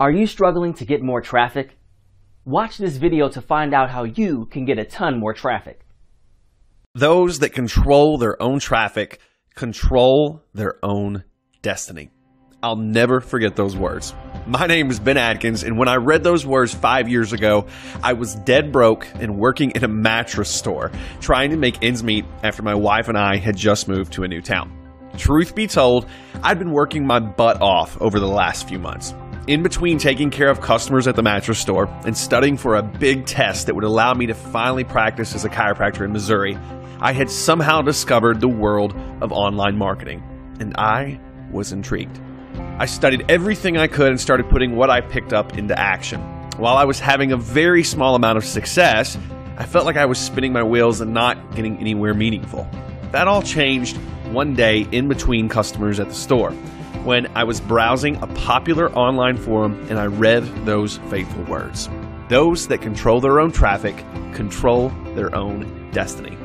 Are you struggling to get more traffic? Watch this video to find out how you can get a ton more traffic. Those that control their own traffic control their own destiny. I'll never forget those words. My name is Ben Adkins, and when I read those words five years ago, I was dead broke and working in a mattress store, trying to make ends meet after my wife and I had just moved to a new town. Truth be told, I'd been working my butt off over the last few months. In between taking care of customers at the mattress store and studying for a big test that would allow me to finally practice as a chiropractor in Missouri, I had somehow discovered the world of online marketing, and I was intrigued. I studied everything I could and started putting what I picked up into action. While I was having a very small amount of success, I felt like I was spinning my wheels and not getting anywhere meaningful. That all changed one day in between customers at the store when I was browsing a popular online forum and I read those fateful words. Those that control their own traffic control their own destiny.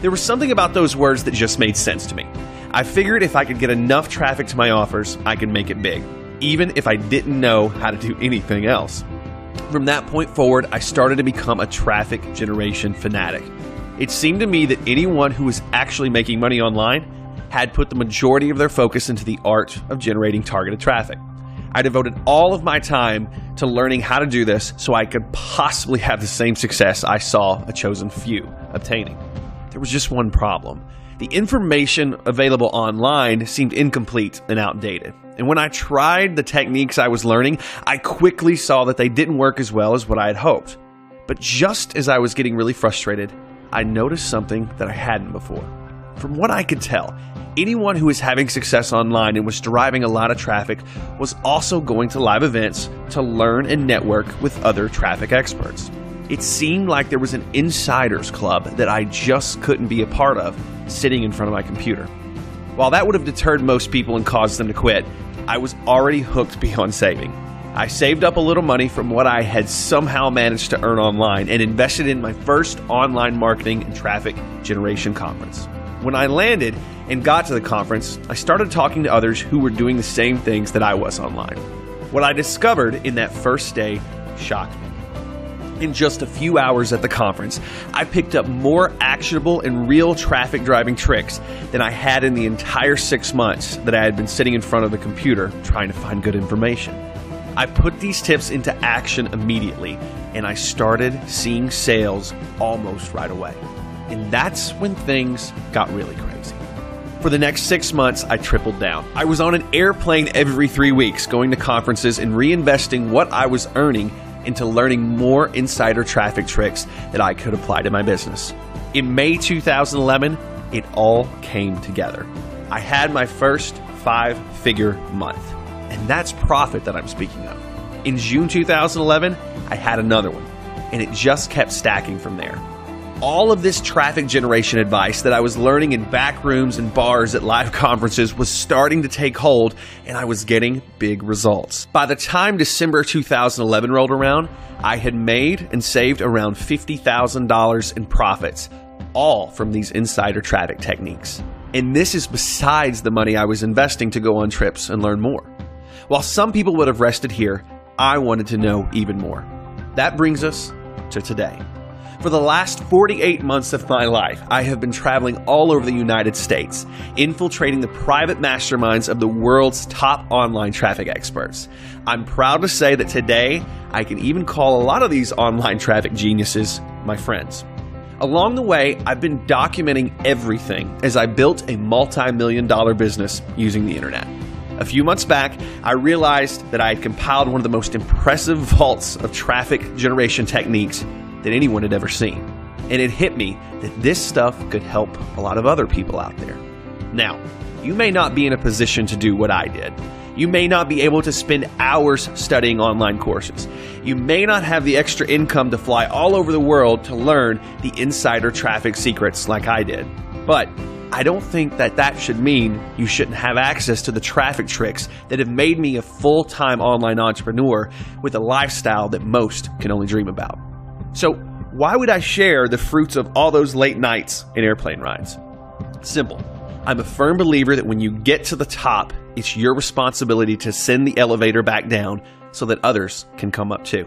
There was something about those words that just made sense to me. I figured if I could get enough traffic to my offers, I could make it big, even if I didn't know how to do anything else. From that point forward, I started to become a traffic generation fanatic. It seemed to me that anyone who was actually making money online had put the majority of their focus into the art of generating targeted traffic. I devoted all of my time to learning how to do this so I could possibly have the same success I saw a chosen few obtaining. There was just one problem the information available online seemed incomplete and outdated. And when I tried the techniques I was learning, I quickly saw that they didn't work as well as what I had hoped. But just as I was getting really frustrated, I noticed something that I hadn't before. From what I could tell, anyone who was having success online and was driving a lot of traffic was also going to live events to learn and network with other traffic experts. It seemed like there was an insiders club that I just couldn't be a part of sitting in front of my computer. While that would have deterred most people and caused them to quit, I was already hooked beyond saving. I saved up a little money from what I had somehow managed to earn online and invested in my first online marketing and traffic generation conference. When I landed and got to the conference, I started talking to others who were doing the same things that I was online. What I discovered in that first day shocked me. In just a few hours at the conference, I picked up more actionable and real traffic driving tricks than I had in the entire six months that I had been sitting in front of the computer trying to find good information. I put these tips into action immediately, and I started seeing sales almost right away. And that's when things got really crazy. For the next six months, I tripled down. I was on an airplane every three weeks, going to conferences and reinvesting what I was earning into learning more insider traffic tricks that I could apply to my business. In May 2011, it all came together. I had my first five figure month, and that's profit that I'm speaking of. In June 2011, I had another one, and it just kept stacking from there all of this traffic generation advice that I was learning in back rooms and bars at live conferences was starting to take hold, and I was getting big results. By the time December 2011 rolled around, I had made and saved around $50,000 in profits, all from these insider traffic techniques. And this is besides the money I was investing to go on trips and learn more. While some people would have rested here, I wanted to know even more. That brings us to today. For the last 48 months of my life, I have been traveling all over the United States, infiltrating the private masterminds of the world's top online traffic experts. I'm proud to say that today, I can even call a lot of these online traffic geniuses my friends. Along the way, I've been documenting everything as I built a multi million dollar business using the internet. A few months back, I realized that I had compiled one of the most impressive vaults of traffic generation techniques than anyone had ever seen. And it hit me that this stuff could help a lot of other people out there. Now, you may not be in a position to do what I did. You may not be able to spend hours studying online courses. You may not have the extra income to fly all over the world to learn the insider traffic secrets like I did. But I don't think that that should mean you shouldn't have access to the traffic tricks that have made me a full time online entrepreneur with a lifestyle that most can only dream about. So, why would I share the fruits of all those late nights and airplane rides? Simple. I'm a firm believer that when you get to the top, it's your responsibility to send the elevator back down so that others can come up too.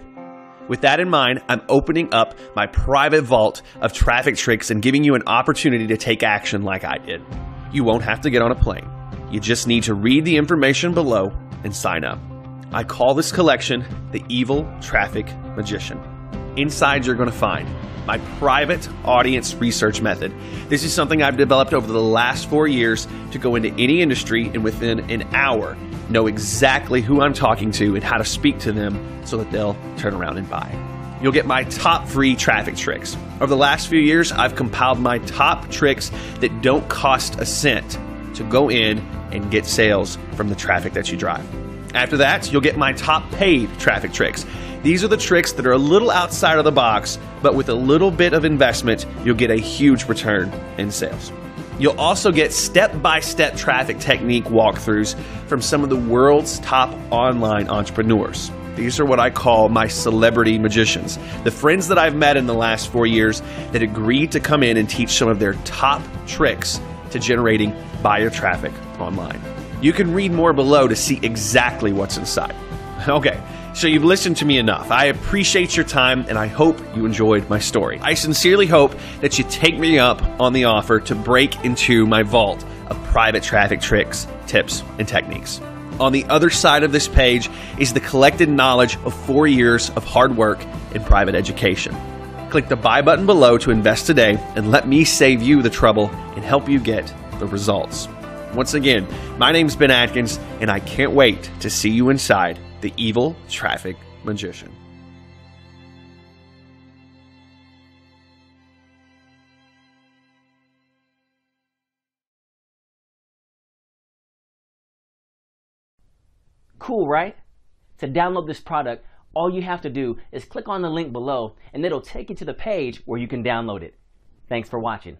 With that in mind, I'm opening up my private vault of traffic tricks and giving you an opportunity to take action like I did. You won't have to get on a plane. You just need to read the information below and sign up. I call this collection the Evil Traffic Magician. Inside, you're going to find my private audience research method. This is something I've developed over the last four years to go into any industry and within an hour know exactly who I'm talking to and how to speak to them so that they'll turn around and buy. You'll get my top free traffic tricks. Over the last few years, I've compiled my top tricks that don't cost a cent to go in and get sales from the traffic that you drive. After that, you'll get my top paid traffic tricks. These are the tricks that are a little outside of the box, but with a little bit of investment, you'll get a huge return in sales. You'll also get step by step traffic technique walkthroughs from some of the world's top online entrepreneurs. These are what I call my celebrity magicians, the friends that I've met in the last four years that agreed to come in and teach some of their top tricks to generating buyer traffic online. You can read more below to see exactly what's inside. Okay, so you've listened to me enough. I appreciate your time and I hope you enjoyed my story. I sincerely hope that you take me up on the offer to break into my vault of private traffic tricks, tips, and techniques. On the other side of this page is the collected knowledge of four years of hard work in private education. Click the buy button below to invest today and let me save you the trouble and help you get the results. Once again, my name's Ben Adkins, and I can't wait to see you inside the evil traffic magician. Cool, right? To download this product, all you have to do is click on the link below and it'll take you to the page where you can download it. Thanks for watching.